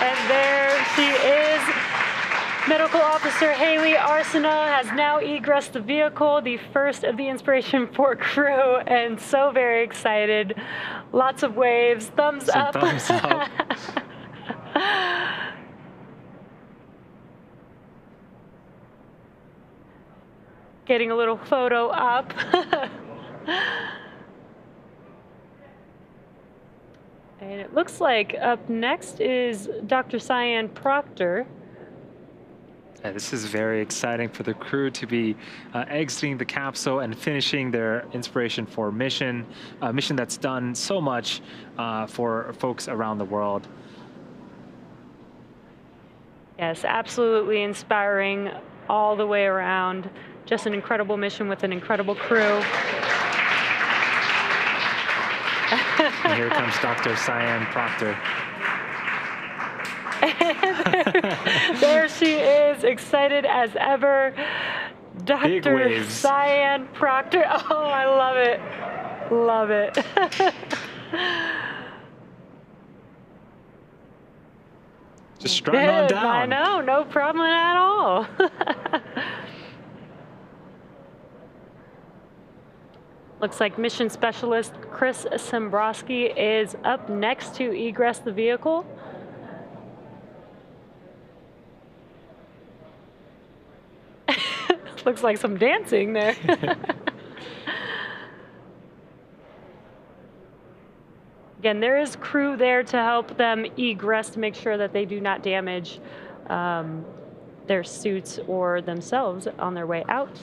And there she is. Medical Officer Hayley Arceneaux has now egressed the vehicle, the first of the Inspiration 4 crew, and so very excited. Lots of waves, thumbs Some up. Thumbs up. Getting a little photo up. and it looks like up next is Dr. Sian Proctor. Yeah, this is very exciting for the crew to be uh, exiting the capsule and finishing their Inspiration 4 mission, a mission that's done so much uh, for folks around the world. Yes, absolutely inspiring all the way around. Just an incredible mission with an incredible crew. And here comes Dr. Sian Proctor. there she is, excited as ever. Dr. Sian Proctor. Oh, I love it. Love it. Just strutting on down. I know, no problem at all. Looks like mission specialist Chris Sembroski is up next to egress the vehicle. Looks like some dancing there. Again, there is crew there to help them egress to make sure that they do not damage um, their suits or themselves on their way out.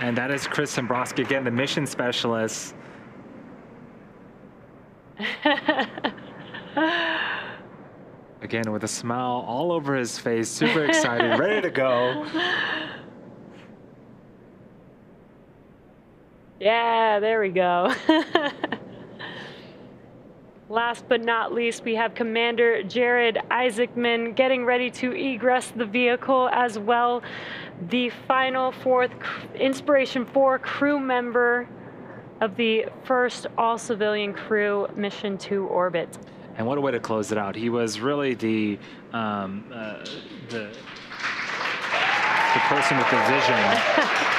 And that is Chris Dombrowski, again, the mission specialist. Again, with a smile all over his face, super excited, ready to go. Yeah, there we go. Last but not least, we have Commander Jared Isaacman getting ready to egress the vehicle as well. The final fourth Inspiration 4 crew member of the first all civilian crew mission to orbit. And what a way to close it out. He was really the um, uh, the the person with the vision.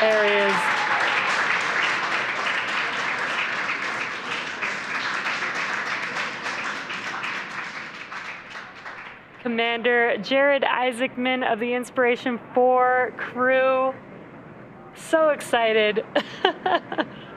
There he is. Commander Jared Isaacman of the Inspiration 4 crew. So excited.